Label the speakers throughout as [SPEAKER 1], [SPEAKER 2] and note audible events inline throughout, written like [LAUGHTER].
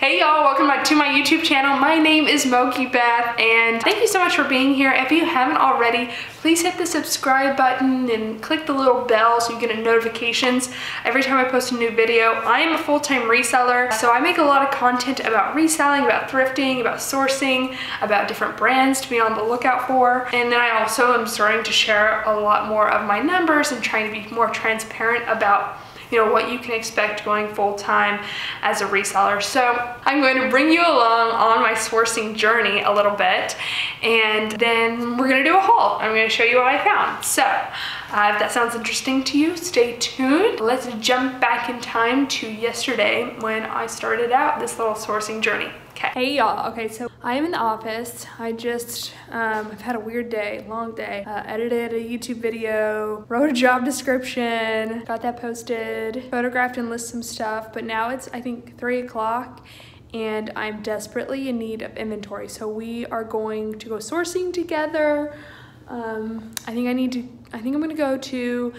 [SPEAKER 1] Hey y'all, welcome back to my YouTube channel. My name is Mogi Beth and thank you so much for being here. If you haven't already, please hit the subscribe button and click the little bell so you get notifications every time I post a new video. I am a full-time reseller, so I make a lot of content about reselling, about thrifting, about sourcing, about different brands to be on the lookout for. And then I also am starting to share a lot more of my numbers and trying to be more transparent about you know, what you can expect going full time as a reseller. So I'm going to bring you along on my sourcing journey a little bit and then we're gonna do a haul. I'm gonna show you what I found. So uh, if that sounds interesting to you, stay tuned. Let's jump back in time to yesterday when I started out this little sourcing journey. Okay. Hey y'all, okay, so I am in the office. I just, um, I've had a weird day, long day. Uh, edited a YouTube video, wrote a job description, got that posted, photographed and listed some stuff, but now it's, I think, three o'clock and I'm desperately in need of inventory. So we are going to go sourcing together. Um, I think I need to, I think I'm gonna go to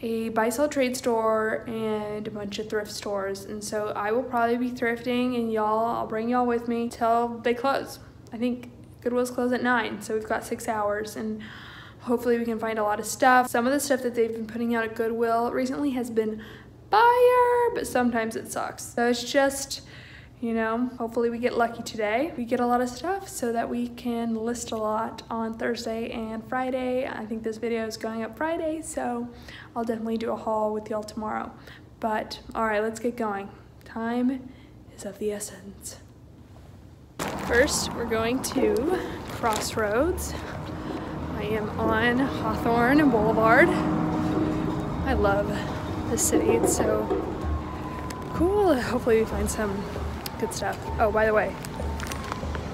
[SPEAKER 1] a buy sell trade store and a bunch of thrift stores. And so I will probably be thrifting and y'all I'll bring y'all with me till they close. I think Goodwill's close at 9 so we've got six hours and hopefully we can find a lot of stuff. Some of the stuff that they've been putting out at Goodwill recently has been fire but sometimes it sucks. So it's just you know, hopefully we get lucky today. We get a lot of stuff so that we can list a lot on Thursday and Friday. I think this video is going up Friday, so I'll definitely do a haul with y'all tomorrow. But all right, let's get going. Time is of the essence. First, we're going to Crossroads. I am on Hawthorne Boulevard. I love the city, it's so cool. Hopefully we find some Good stuff. Oh, by the way,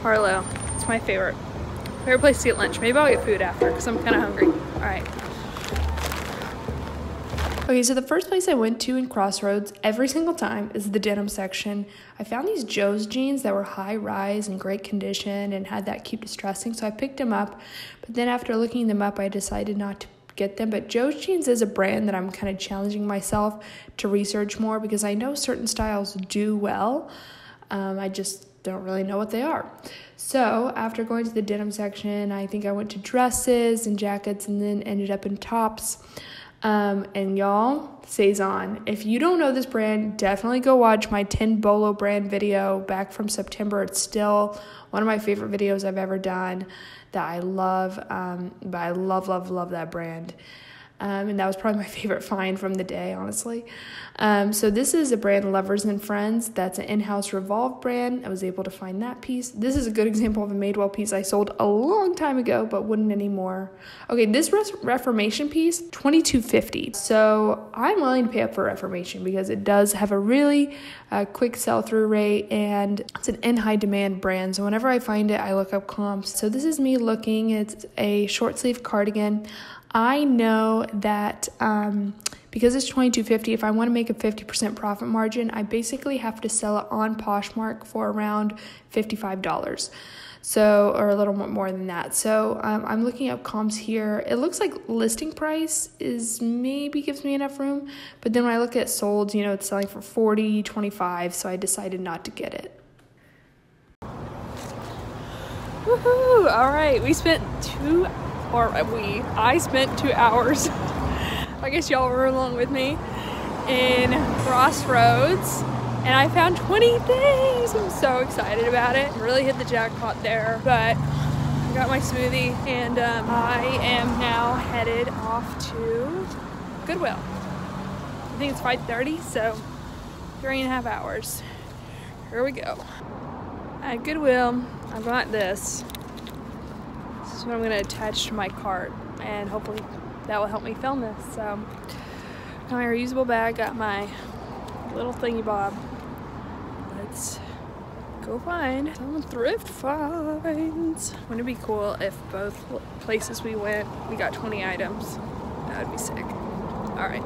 [SPEAKER 1] Harlow. It's my favorite. Favorite place to get lunch. Maybe I'll get food after because I'm kind of hungry. All right. Okay, so the first place I went to in Crossroads every single time is the denim section. I found these Joe's jeans that were high rise and great condition and had that keep distressing, so I picked them up. But then after looking them up, I decided not to get them. But Joe's Jeans is a brand that I'm kind of challenging myself to research more because I know certain styles do well. Um, I just don't really know what they are. So after going to the denim section, I think I went to dresses and jackets and then ended up in tops. Um, and y'all, Sézane. If you don't know this brand, definitely go watch my 10 Bolo brand video back from September. It's still one of my favorite videos I've ever done that I love. Um, but I love, love, love that brand. Um, and that was probably my [LAUGHS] favorite find from the day, honestly. Um, so this is a brand Lovers and Friends. That's an in-house Revolve brand. I was able to find that piece. This is a good example of a Madewell piece I sold a long time ago, but wouldn't anymore. Okay, this Reformation piece, twenty two fifty. So I'm willing to pay up for Reformation because it does have a really uh, quick sell-through rate and it's an in high demand brand. So whenever I find it, I look up comps. So this is me looking. It's a short sleeve cardigan. I know that um, because it's 2250 if I want to make a 50% profit margin, I basically have to sell it on Poshmark for around $55. So, or a little more than that. So, um, I'm looking up comps here. It looks like listing price is maybe gives me enough room, but then when I look at sold, you know, it's selling for 40, 25, so I decided not to get it. Woohoo! All right, we spent two or we, I spent two hours, [LAUGHS] I guess y'all were along with me, in Crossroads and I found 20 things. I'm so excited about it. Really hit the jackpot there, but I got my smoothie and um, I am now headed off to Goodwill. I think it's 5.30, so three and a half hours. Here we go. At Goodwill, I got this is what I'm going to attach to my cart and hopefully that will help me film this. So, got my reusable bag, got my little thingy bob. Let's go find some thrift finds. Wouldn't it be cool if both places we went, we got 20 items? That would be sick. All right,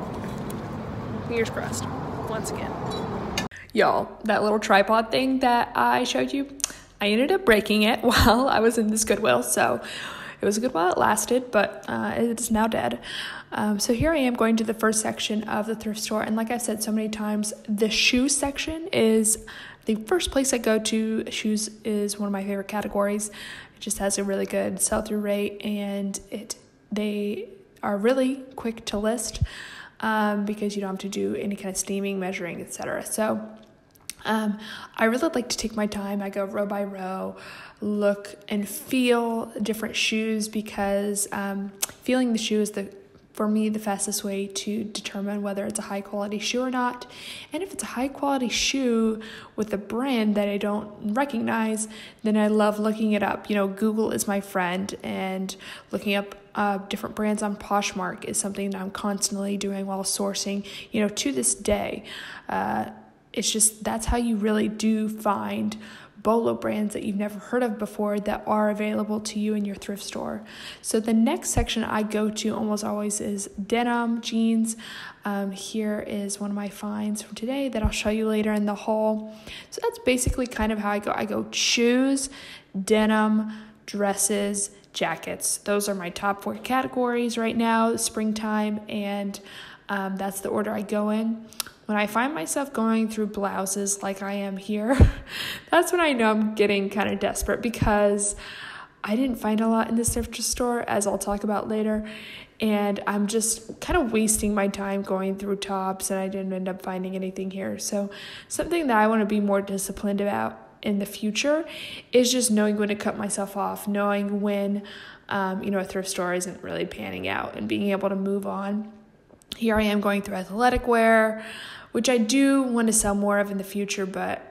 [SPEAKER 1] fingers crossed, once again. Y'all, that little tripod thing that I showed you, I ended up breaking it [LAUGHS] while I was in this Goodwill, so it was a good while it lasted, but uh, it's now dead. Um, so here I am going to the first section of the thrift store, and like I've said so many times, the shoe section is the first place I go to, shoes is one of my favorite categories. It just has a really good sell through rate and it they are really quick to list um, because you don't have to do any kind of steaming, measuring, etc. So um, I really like to take my time. I go row by row, look and feel different shoes because um, feeling the shoe is the for me the fastest way to determine whether it's a high quality shoe or not. And if it's a high quality shoe with a brand that I don't recognize, then I love looking it up. You know, Google is my friend, and looking up uh, different brands on Poshmark is something that I'm constantly doing while sourcing. You know, to this day, uh, it's just that's how you really do find bolo brands that you've never heard of before that are available to you in your thrift store. So the next section I go to almost always is denim jeans. Um, here is one of my finds from today that I'll show you later in the haul. So that's basically kind of how I go. I go shoes, denim, dresses, jackets. Those are my top four categories right now, springtime, and um, that's the order I go in. When I find myself going through blouses like I am here, [LAUGHS] that's when I know I'm getting kind of desperate because I didn't find a lot in the thrift store, as I'll talk about later. And I'm just kind of wasting my time going through tops, and I didn't end up finding anything here. So, something that I want to be more disciplined about in the future is just knowing when to cut myself off, knowing when, um, you know, a thrift store isn't really panning out, and being able to move on. Here I am going through athletic wear which I do want to sell more of in the future, but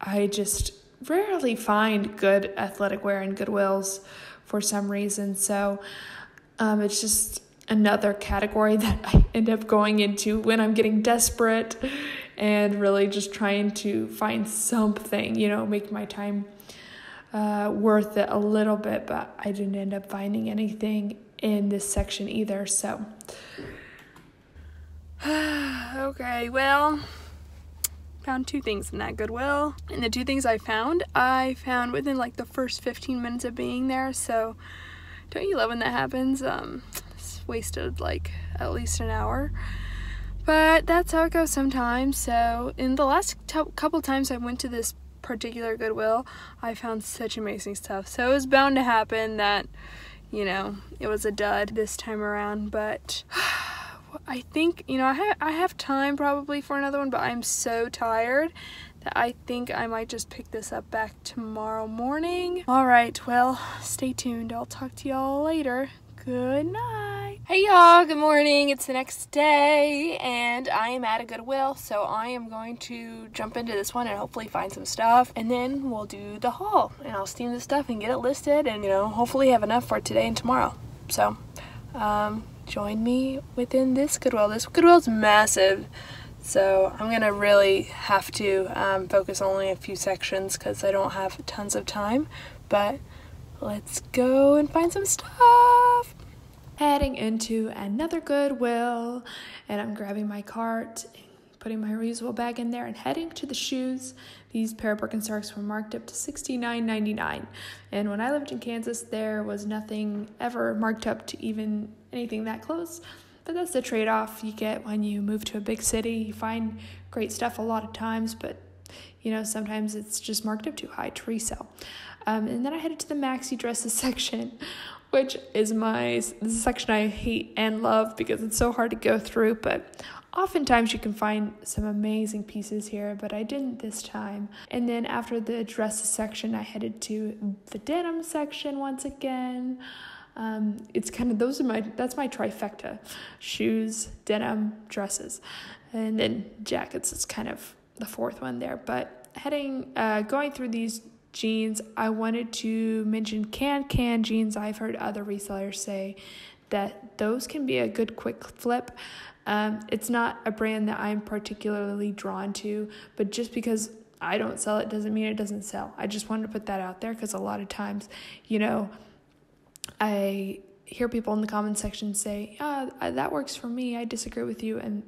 [SPEAKER 1] I just rarely find good athletic wear in Goodwills for some reason. So um, it's just another category [LAUGHS] that I end up going into when I'm getting desperate and really just trying to find something, you know, make my time uh, worth it a little bit, but I didn't end up finding anything in this section either. So [SIGHS] okay, well, found two things in that Goodwill. And the two things I found, I found within like the first 15 minutes of being there. So don't you love when that happens? Um, it's wasted like at least an hour. But that's how it goes sometimes. So in the last couple times I went to this particular Goodwill, I found such amazing stuff. So it was bound to happen that, you know, it was a dud this time around. But [SIGHS] I think, you know, I, ha- I have time probably for another one, but I'm so tired that I think I might just pick this up back tomorrow morning. All right, well, stay tuned. I'll talk to y'all later. Good night. Hey y'all, good morning. It's the next day and I am at a Goodwill, so I am going to jump into this one and hopefully find some stuff and then we'll do the haul and I'll steam the stuff and get it listed and you know, hopefully have enough for today and tomorrow. So, um, join me within this Goodwill. This Goodwill's massive, so I'm gonna really have to um, focus only a few sections because I don't have tons of time. But let's go and find some stuff. Heading into another Goodwill, and I'm grabbing my cart putting my reusable bag in there and heading to the shoes. These pair of Birkenstocks were marked up to $69.99. And when I lived in Kansas, there was nothing ever marked up to even anything that close. But that's the trade off you get when you move to a big city. You find great stuff a lot of times, but you know, sometimes it's just marked up too high to resell. Um, and then I headed to the maxi dresses [LAUGHS] section, which is my the section I hate and love because it's so hard to go through. But Oftentimes you can find some amazing pieces here, but I didn't this time. And then after the dresses section, I headed to the denim section once again. Um, it's kind of those are my that's my trifecta: shoes, denim, dresses, and then jackets is kind of the fourth one there. But heading uh, going through these jeans, I wanted to mention can can jeans. I've heard other resellers say that those can be a good quick flip. Um, it's not a brand that I'm particularly drawn to, but just because I don't sell it doesn't mean it doesn't sell. I just wanted to put that out there because a lot of times, you know, I hear people in the comment section say, "Ah, that works for me. I disagree with you," and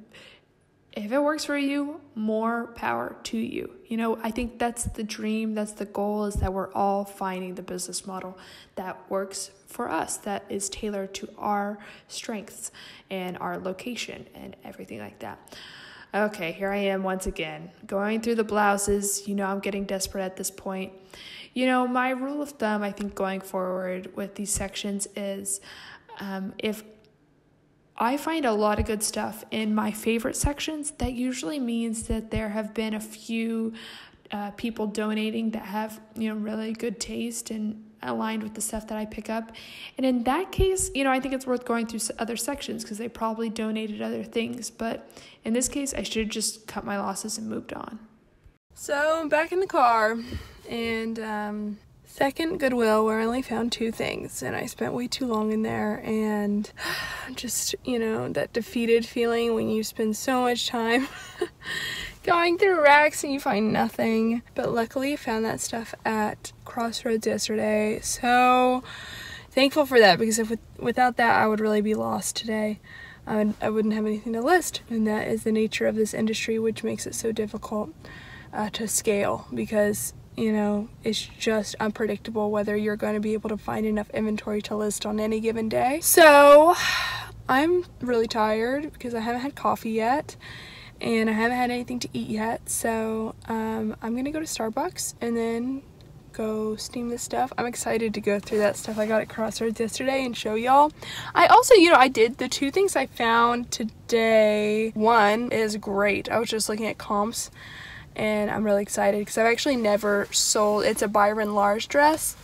[SPEAKER 1] if it works for you, more power to you. You know, I think that's the dream, that's the goal is that we're all finding the business model that works for us, that is tailored to our strengths and our location and everything like that. Okay, here I am once again, going through the blouses. You know, I'm getting desperate at this point. You know, my rule of thumb, I think, going forward with these sections is um, if I find a lot of good stuff in my favorite sections, that usually means that there have been a few uh, people donating that have, you know, really good taste and aligned with the stuff that I pick up. And in that case, you know, I think it's worth going through other sections because they probably donated other things. But in this case, I should have just cut my losses and moved on. So I'm back in the car and um, second Goodwill where I only found two things and I spent way too long in there and [SIGHS] just, you know, that defeated feeling when you spend so much time [LAUGHS] going through racks and you find nothing. But luckily I found that stuff at Crossroads yesterday. So thankful for that because if without that I would really be lost today. I, would, I wouldn't have anything to list. And that is the nature of this industry which makes it so difficult uh, to scale because you know, it's just unpredictable whether you're going to be able to find enough inventory to list on any given day. So I'm really tired because I haven't had coffee yet and I haven't had anything to eat yet. So um, I'm gonna go to Starbucks and then go steam this stuff. I'm excited to go through that stuff I got at Crossroads yesterday and show y'all. I also, you know, I did the two things I found today. One is great. I was just looking at comps and I'm really excited because I've actually never sold, it's a Byron Lars dress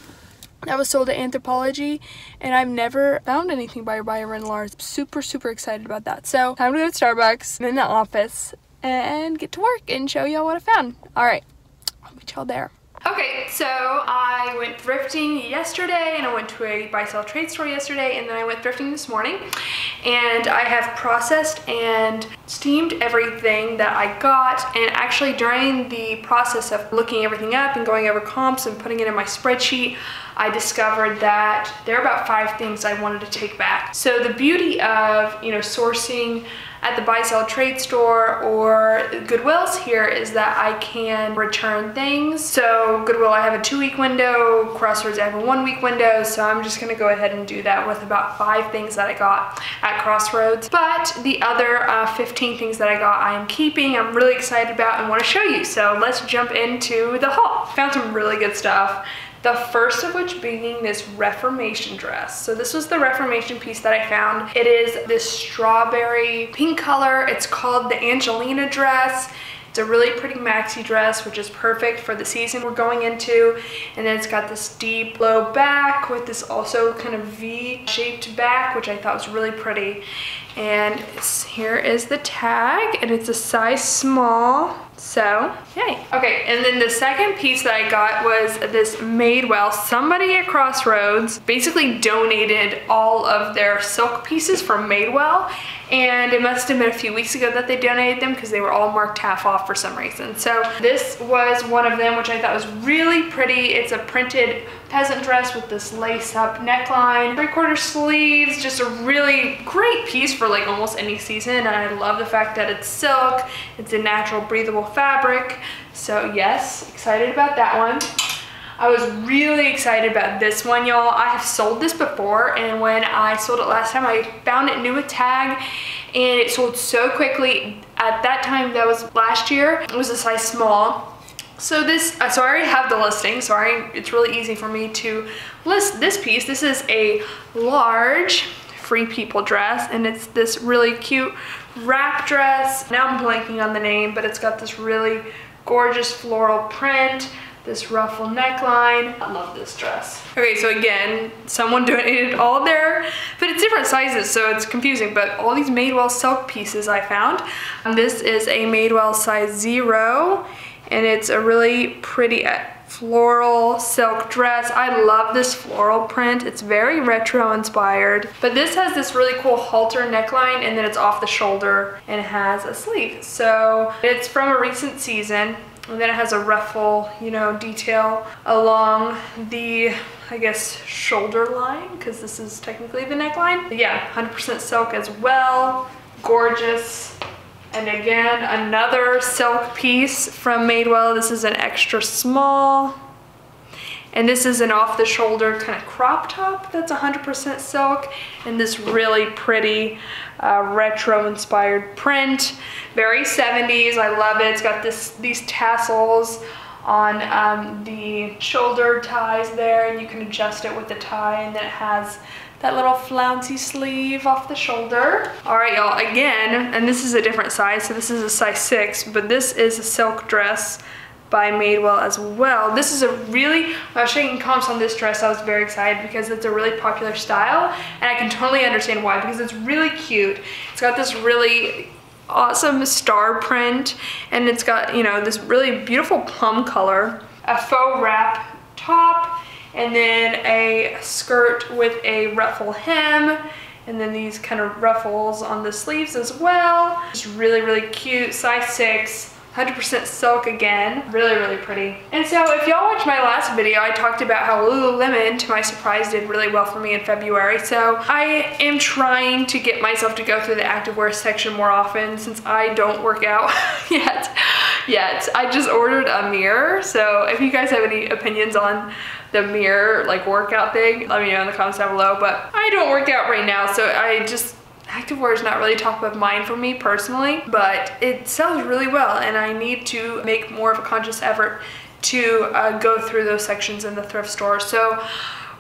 [SPEAKER 1] that was sold at Anthropologie and I've never found anything by Byron Lars. Super, super excited about that. So time to go to Starbucks. I'm in the office and get to work and show y'all what I found. All right, I'll meet y'all there. Okay, so I went thrifting yesterday and I went to a buy sell trade store yesterday and then I went thrifting this morning and I have processed and steamed everything that I got and actually during the process of looking everything up and going over comps and putting it in my spreadsheet I discovered that there are about five things I wanted to take back. So the beauty of, you know, sourcing at the buy sell trade store or Goodwill's here is that I can return things. So Goodwill, I have a two week window, Crossroads, I have a one week window. So I'm just gonna go ahead and do that with about five things that I got at Crossroads. But the other uh, 15 things that I got, I am keeping, I'm really excited about and wanna show you. So let's jump into the haul. Found some really good stuff. The first of which being this Reformation dress. So this was the Reformation piece that I found. It is this strawberry pink color. It's called the Angelina dress. It's a really pretty maxi dress, which is perfect for the season we're going into. And then it's got this deep low back with this also kind of V-shaped back, which I thought was really pretty. And here is the tag, and it's a size small. So, yay. Okay, and then the second piece that I got was this Madewell. Somebody at Crossroads basically donated all of their silk pieces from Madewell, and it must have been a few weeks ago that they donated them because they were all marked half off for some reason. So this was one of them, which I thought was really pretty. It's a printed peasant dress with this lace up neckline, three quarter sleeves, just a really great piece for like almost any season. And I love the fact that it's silk, it's a natural breathable fabric. So yes, excited about that one. I was really excited about this one, y'all. I have sold this before, and when I sold it last time, I found it new with tag, and it sold so quickly. At that time, that was last year, it was a size small. So this, uh, so I already have the listing, Sorry, it's really easy for me to list this piece. This is a large free people dress, and it's this really cute wrap dress. Now I'm blanking on the name, but it's got this really gorgeous floral print this ruffle neckline. I love this dress. Okay, so again, someone [LAUGHS] donated all their, but it's different sizes, so it's confusing, but all these Madewell silk pieces I found. This is a Madewell size zero, and it's a really pretty floral silk dress. I love this floral print. It's very retro inspired. But this has this really cool halter neckline and then it's off the shoulder and has a sleeve. So it's from a recent season. And then it has a ruffle, you know, detail along the, I guess, shoulder line, because this is technically the neckline. But yeah, 100% silk as well. Gorgeous. And again, another silk piece from Madewell. This is an extra small. And this is an off the shoulder kind of crop top that's 100% silk and this really pretty uh, retro inspired print. Very 70s, I love it. It's got this these tassels on um, the shoulder ties there and you can adjust it with the tie and then it has that little flouncy sleeve off the shoulder. All right, y'all, again, and this is a different size, so this is a size six, but this is a silk dress by Madewell as well. This is a really, I was checking comps on this dress, I was very excited because it's a really popular style and I can totally understand why because it's really cute. It's got this really awesome star print and it's got, you know, this really beautiful plum color, a faux wrap top, and then a skirt with a ruffle hem and then these kind of ruffles on the sleeves as well. Just really, really cute, size six. 100% silk again. Really, really pretty. And so if y'all watched my last video, I talked about how Lululemon, to my surprise, did really well for me in February. So I am trying to get myself to go through the activewear section more often since I don't work out [LAUGHS] yet. Yet. I just ordered a mirror. So if you guys have any opinions on the mirror like workout thing, let me know in the comments down below. But I don't work out right now, so I just activewear is not really top of mind for me personally, but it sells really well and I need to make more of a conscious effort to uh, go through those sections in the thrift store. So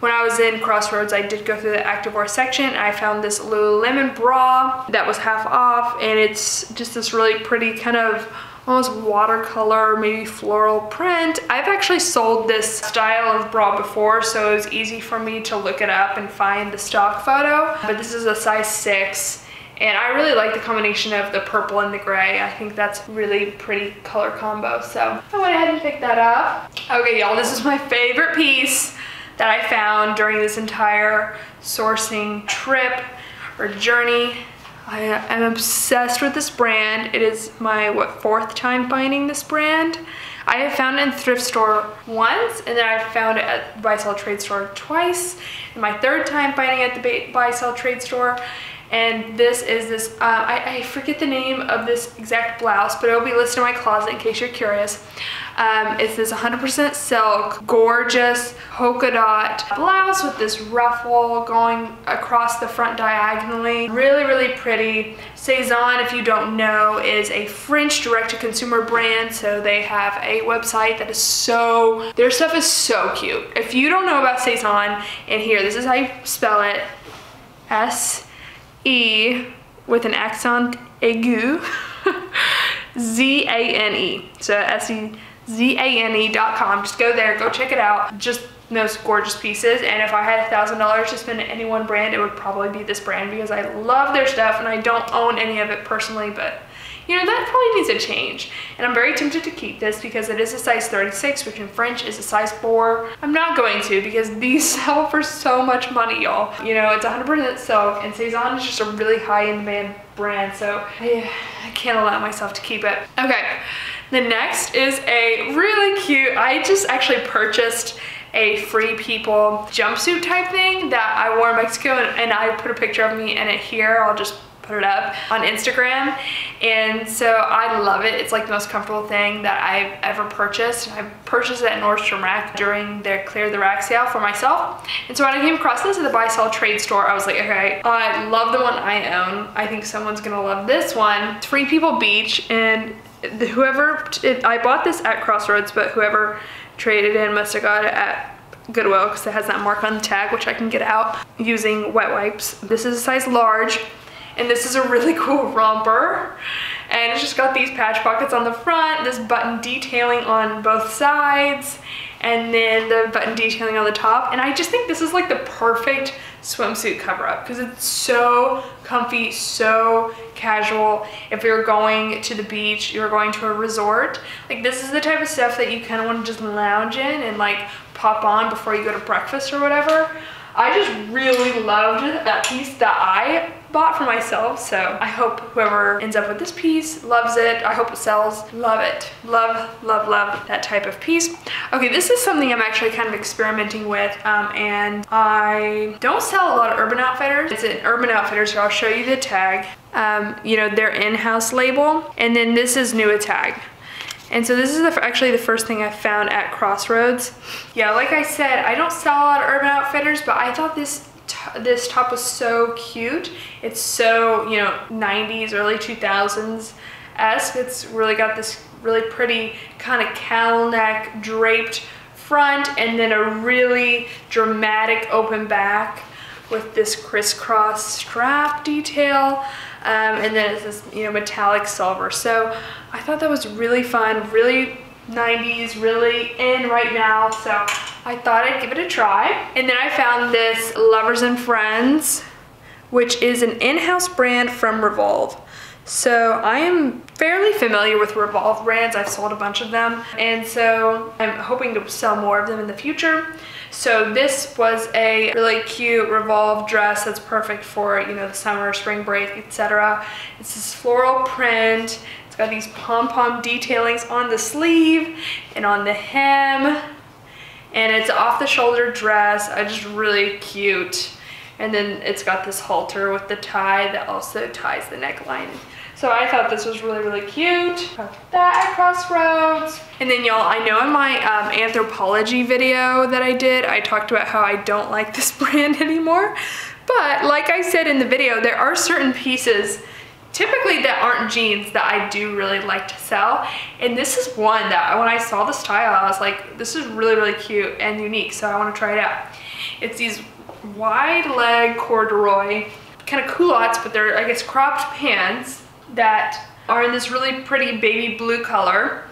[SPEAKER 1] when I was in Crossroads, I did go through the activewear section. I found this Lululemon bra that was half off and it's just this really pretty kind of almost watercolor, maybe floral print. I've actually sold this style of bra before, so it was easy for me to look it up and find the stock photo. But this is a size six. And I really like the combination of the purple and the gray. I think that's really pretty color combo. So I went ahead and picked that up. Okay, y'all, this is my favorite piece that I found during this entire sourcing trip or journey. I am obsessed with this brand. It is my, what, fourth time finding this brand. I have found it in thrift store once, and then I found it at buy sell trade store twice. And my third time finding it at the buy sell trade store. And this is this, uh, I, I forget the name of this exact blouse, but it'll be listed in my closet in case you're curious. Um, it's this 100% silk, gorgeous polka dot blouse with this ruffle going across the front diagonally. Really, really pretty. Sézane, if you don't know, is a French direct-to-consumer brand, so they have a website that is so, their stuff is so cute. If you don't know about Sézane, and here, this is how you spell it, S-E with an accent aigu, [LAUGHS] Z-A-N-E, so S-E Z-A-N-E.com. Just go there, go check it out. Just those gorgeous pieces. And if I had a thousand dollars to spend on any one brand, it would probably be this brand because I love their stuff and I don't own any of it personally, but you know, that probably needs a change. And I'm very tempted to keep this because it is a size 36, which in French is a size 4. I'm not going to because these [LAUGHS] sell for so much money, y'all. You know, it's 100% silk and Sézane is just a really high in demand brand, so I, I can't allow myself to keep it. Okay, the next is a really cute, I just actually purchased a Free People jumpsuit type thing that I wore in Mexico and, and I put a picture of me in it here. I'll just put it up on Instagram. And so I love it. It's like the most comfortable thing that I've ever purchased. I purchased it at Nordstrom Rack during their Clear the Rack sale for myself. And so when I came across this at the buy sell trade store, I was like, okay, I love the one I own. I think someone's gonna love this one. It's Free People Beach and whoever, I bought this at Crossroads, but whoever traded in must have got it at Goodwill because it has that mark on the tag, which I can get out using wet wipes. This is a size large, and this is a really [LAUGHS] cool romper. And it's just got these patch pockets on the front, this button detailing on both sides, and then the button detailing on the top. And I just think this is like the perfect swimsuit cover up because it's so comfy, so casual. If you're going to the beach, you're going to a resort, like this is the type of stuff that you kind of want to just lounge in and like pop on before you go to breakfast or whatever. I just really loved that piece that I bought for myself. So I hope whoever ends up with this piece loves it. I hope it sells. Love it. Love, love, love that type of piece. Okay, this is something I'm actually kind of experimenting with um, and I don't sell a lot of Urban Outfitters. It's an Urban Outfitters, so I'll show you the tag. Um, you know, their in-house label. And then this is Nuitag. And so this is the, actually the first thing I found at Crossroads. Yeah, like I said, I don't sell a lot of Urban Outfitters, but I thought this this top was so cute. It's so, you know, 90s, early 2000s esque. It's really got this really pretty kind of cowl neck draped front and then a really dramatic open back with this crisscross strap detail. Um, and then it's this, you know, metallic silver. So I thought that was really fun, really 90s, really in right now. So I thought I'd give it a try. And then I found this Lovers and Friends, which is an in-house brand from Revolve. So I am fairly familiar with Revolve brands. I've sold a bunch of them. And so I'm hoping to sell more of them in the future. So this was a really cute Revolve dress that's perfect for, you know, the summer, spring break, etc. It's this floral print. It's got these pom-pom detailings on the sleeve and on the hem. And it's off the shoulder dress. I just really cute. And then it's got this halter with the tie that also ties the neckline. So I thought this was really, really cute. That at Crossroads. And then y'all, I know in my um, Anthropologie video that I did, I talked about how I don't like this [LAUGHS] brand anymore. But like I said in the video, there are certain pieces typically that aren't jeans that I do really like to sell. And this is one that when I saw the style, I was like, this is really, really cute and unique. So I want to try it out. It's these wide leg corduroy kind of culottes, but they're, I guess, cropped pants that are in this really pretty baby blue color.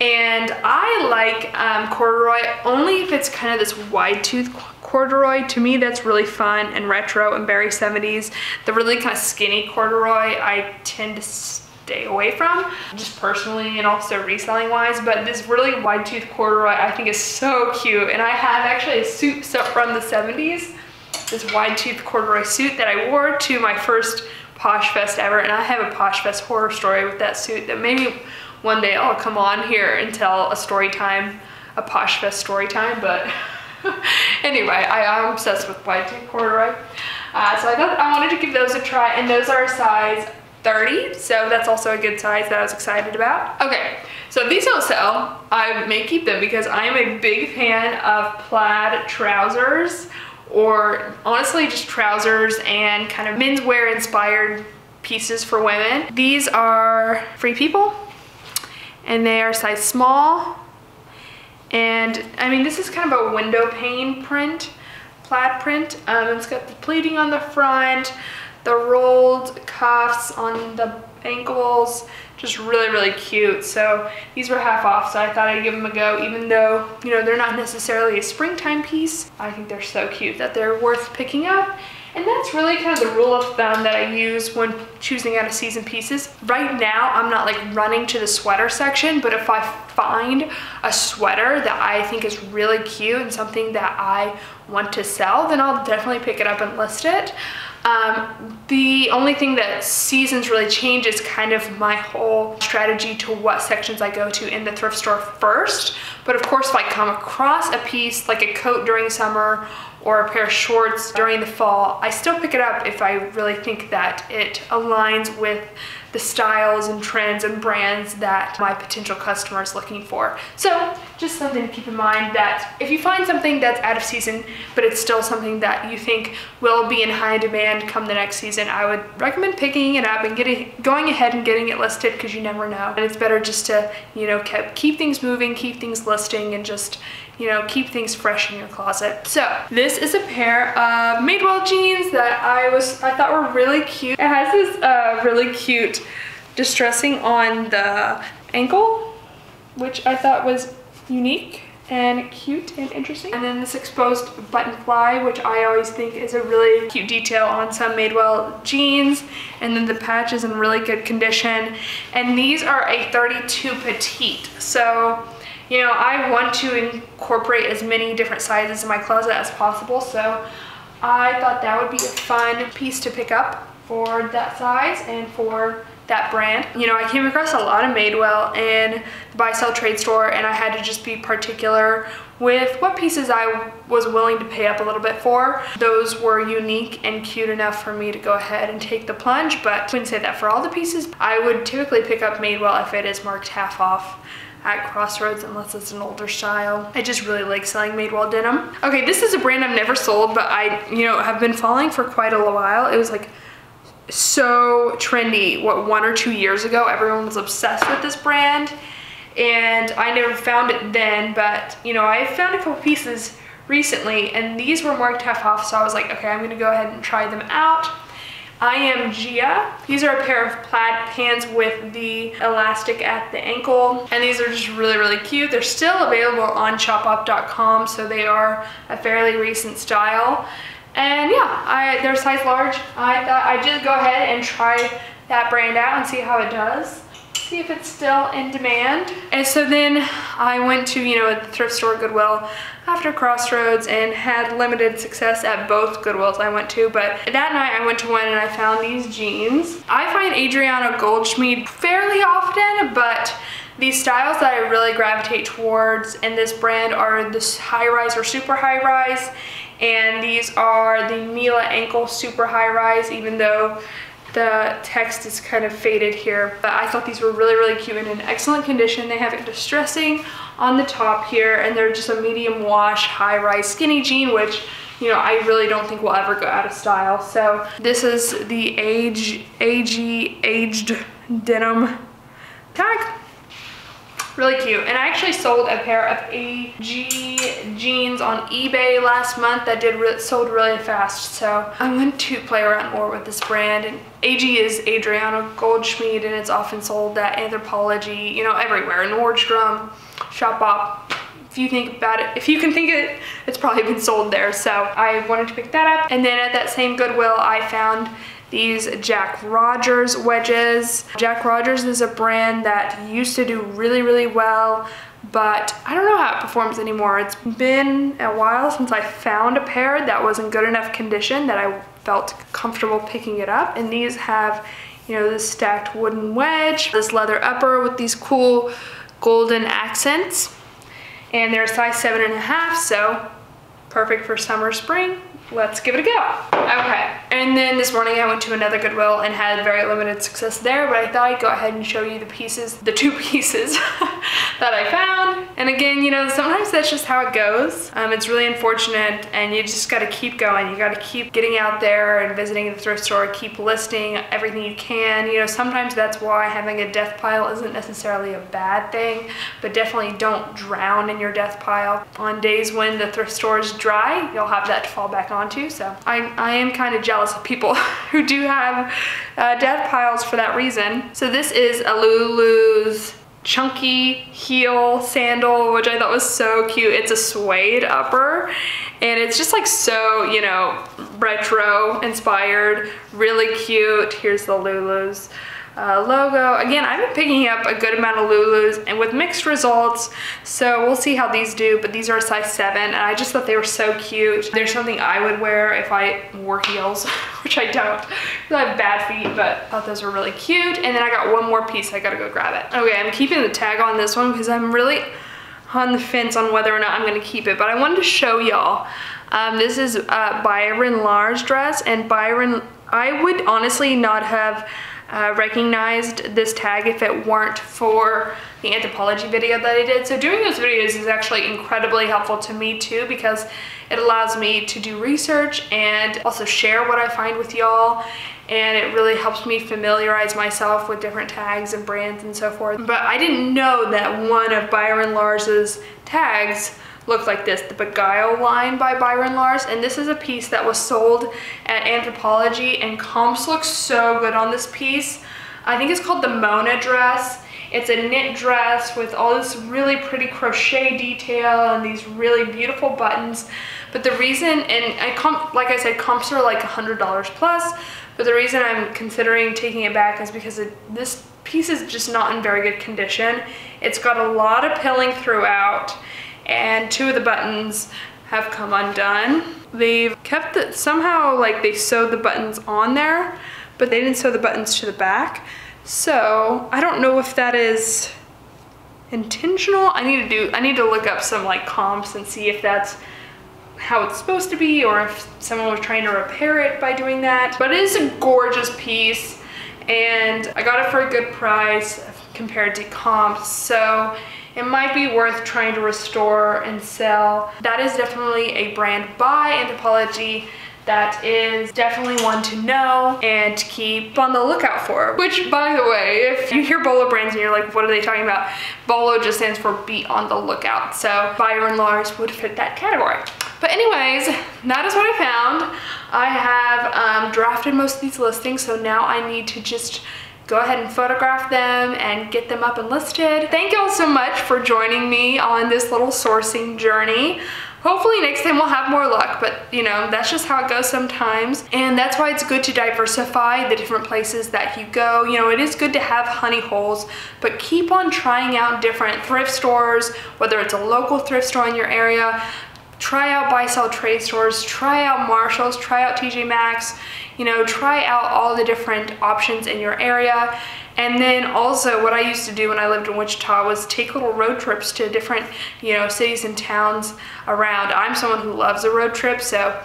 [SPEAKER 1] And I like um, corduroy only if it's kind of this wide tooth corduroy. To me, that's really fun and retro and very 70s. The really kind of skinny corduroy, I tend to stay away from, just personally and also reselling wise. But this really wide tooth corduroy I think is so cute. And I have actually a suit from the 70s, this wide tooth corduroy suit that I wore to my first Posh Fest ever, and I have a Posh Fest horror story with that suit that maybe one day I'll come on here and tell a story time, a Posh Fest story time, but [LAUGHS] anyway, I, am obsessed with white corduroy. Uh, so I thought I wanted to give those a try, and those are a size 30, so that's also a good size that I was excited about. Okay, so these don't sell. I may keep them because I am a big fan of plaid trousers or honestly just trousers and kind of menswear inspired pieces for women. These are Free People and they are size small. And I mean, this is kind of a window pane print, plaid print. Um, it's got the pleating on the front, the rolled cuffs on the ankles, just really, really cute. So these were half off, so I thought I'd give them a go, even though, you know, they're not necessarily a springtime piece. I think they're so cute that they're worth picking up. And that's really kind of the rule of thumb that I use when choosing out of season pieces. Right now, I'm not like running to the sweater section, but if I find a sweater that I think is really cute and something that I want to sell, then I'll definitely pick it up and list it. Um, the only thing that seasons really change is kind of my whole strategy to what sections I go to in the thrift store first. But of course, if I come across a piece like a coat during summer or a pair of shorts during the fall, I still pick it up if I really think that it aligns with the styles and trends and brands that my potential customer is looking for. So just something to keep in mind that if you find something that's out of season, but it's still something that you think will be in high demand come the next season, I would recommend picking it up and getting going ahead and getting it listed because you never know. And it's better just to, you know, keep, keep things moving, keep things listing and just you know, keep things fresh in your closet. So this is a pair of Madewell jeans that I was, I thought were really cute. It has this uh, really cute distressing on the ankle, which I thought was unique and cute and interesting. And then this exposed button fly, which I always think is a really cute detail on some Madewell jeans. And then the patch is in really good condition. And these are a 32 petite. So you know, I want to incorporate as many different sizes in my closet as possible, so I thought that would be a fun piece to pick up for that size and for that brand. You know, I came across a lot of Madewell in the buy sell trade store and I had to just be particular with what pieces I was willing to pay up a little bit for. Those were unique and cute enough for me to go ahead and take the plunge, but I wouldn't say that for all the pieces. I would typically pick up Madewell if it is marked half off at Crossroads unless it's an older style. I just really like selling Madewell denim. Okay, this is a brand I've never sold, but I, you know, have been following for quite a while. It was like so trendy, what, one or two years ago, everyone was obsessed with this brand. And I never found it then, but, you know, I found a couple pieces recently and these were marked half off, so I was like, okay, I'm gonna go ahead and try them out. I am Gia. These are a pair of plaid pants with the elastic at the ankle. And these are just really, really cute. They're still available on shopbop.com, so they are a fairly recent style. And yeah, I, they're size large. I thought I'd just go ahead and try that brand out and see how it does see if it's still in demand. And so then I went to, you know, the thrift store Goodwill after Crossroads and had limited success at both Goodwills I went to. But that night I went to one and I found these jeans. I find Adriana Goldschmied fairly often, but these styles that I really gravitate towards in this brand are this high rise or super high rise. And these are the Mila ankle super high rise, even though the text is kind of faded here. But I thought these were really, really cute and in excellent condition. They have it distressing on the top here and they're just a medium wash, high rise skinny jean, which you know, I really don't think will ever go out of style. So this is the age, AG aged denim tag really cute. And I actually sold a pair of AG jeans on eBay last month that did re sold really fast. So I'm going to play around more with this brand. And AG is Adriana Goldschmied and it's often sold at Anthropologie, you know, everywhere. Nordstrom, Shopbop, if you think about it, if you can think it, it's probably been sold there. So I wanted to pick that up. And then at that same Goodwill, I found these Jack Rogers wedges. Jack Rogers is a brand that used to do really, really well, but I don't know how it performs anymore. It's been a while since I found a pair that was in good enough condition that I felt comfortable picking it up. And these have, you know, this stacked wooden wedge, this leather upper with these cool golden accents. And they're a size seven and a half, so perfect for summer, spring let's give it a go. Okay, and then this morning I went to another Goodwill and had very limited success there, but I thought I'd go ahead and show you the pieces, the two [LAUGHS] pieces [LAUGHS] that I found. And again, you know, sometimes that's just how it goes. Um, it's really unfortunate and you just gotta keep going. You gotta keep getting out there and visiting the thrift store, keep listing everything you can. You know, sometimes that's why having a death pile isn't necessarily a bad thing, but definitely don't drown in your death pile. On days when the thrift store is dry, you'll have that to fall back onto. So I, I am kind of jealous of people [LAUGHS] who do have uh, death piles for that reason. So this is a Lulu's chunky heel sandal, which I thought was so cute. It's a suede upper and it's just like so, you know, retro inspired, really cute. Here's the Lulu's uh, logo. Again, I've been picking up a good amount of Lulus and with mixed results, so we'll see how these do, but these are a size 7 and I just thought they were so cute. They're something I would wear if I wore heels, [LAUGHS] which I don't I have bad feet, but I thought those were really cute. And then I got one more piece, I gotta go grab it. Okay, I'm keeping the tag on this one because I'm really on the fence on whether or not I'm gonna keep it, but I wanted to show y'all. Um, this is uh, Byron Lars dress and Byron, I would honestly not have uh, recognized this tag if it weren't for the anthropologie video that I did. So doing those videos is actually incredibly helpful to me too because it allows me to do research and also share what I find with y'all and it really helps me familiarize myself with different tags and brands and so forth. But I didn't know that one of Byron Lars's tags looked like this, the Beguile line by Byron Lars. And this is a piece that was sold at Anthropologie and comps look so good on this piece. I think it's called the Mona dress. It's a knit dress with all this really pretty crochet detail and these really beautiful buttons. But the reason, and I comp, like I said, comps are like $100 plus, but the reason I'm considering taking it back is because it, this piece is just not in very good condition. It's got a lot of pilling throughout and two of the buttons have come undone. They've kept it, somehow like they sewed the buttons on there, but they didn't sew the buttons to the back. So I don't know if that is intentional. I need to do, I need to look up some like comps and see if that's how it's supposed to be or if someone was trying to repair it by doing that. But it is a gorgeous piece and I got it for a good price compared to comps. So it might be worth trying to restore and sell. That is definitely a brand by Anthropologie that is definitely one to know and to keep on the lookout for. Which, by the way, if you hear Bolo brands and you're like, what are they talking about? Bolo just stands for be on the lookout. So Byron Lars would fit that category. But anyways, that is what I found. I have um, drafted most of these listings, so now I need to just go ahead and photograph them and get them up and listed. Thank you all so much for joining me on this little sourcing journey. Hopefully next time we'll have more luck, but you know, that's just how it goes sometimes. And that's why it's good to diversify the different places that you go. You know, it is good to have honey holes, but keep on trying out different thrift stores, whether it's a local thrift store in your area, try out buy sell trade stores try out marshalls try out tj maxx you know try out all the different options in your area and then also what I used to do when I lived in Wichita was take little road trips to different, you know, cities and towns around. I'm someone who loves a road trip, so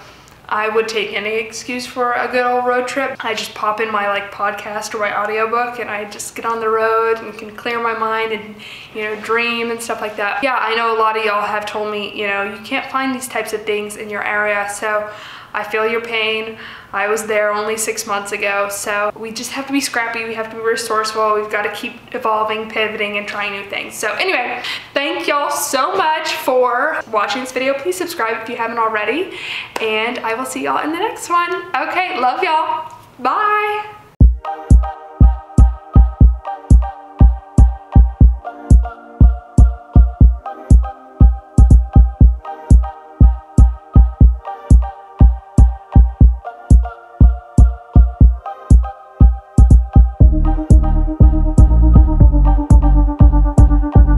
[SPEAKER 1] I would take any excuse for a good old road trip. I just pop in my like podcast or my audiobook and I just get on the road and can clear my mind and, you know, dream and stuff like that. Yeah, I know a lot of y'all have told me, you know, you can't find these types of things in your area. So I feel your pain. I was there only six months ago, so we just have to be scrappy, we have to be resourceful, we've got to keep evolving, pivoting, and trying new things. So anyway, thank y'all so much for watching this video. Please subscribe if you haven't already, and I will see y'all in the next one. Okay, love y'all. Bye.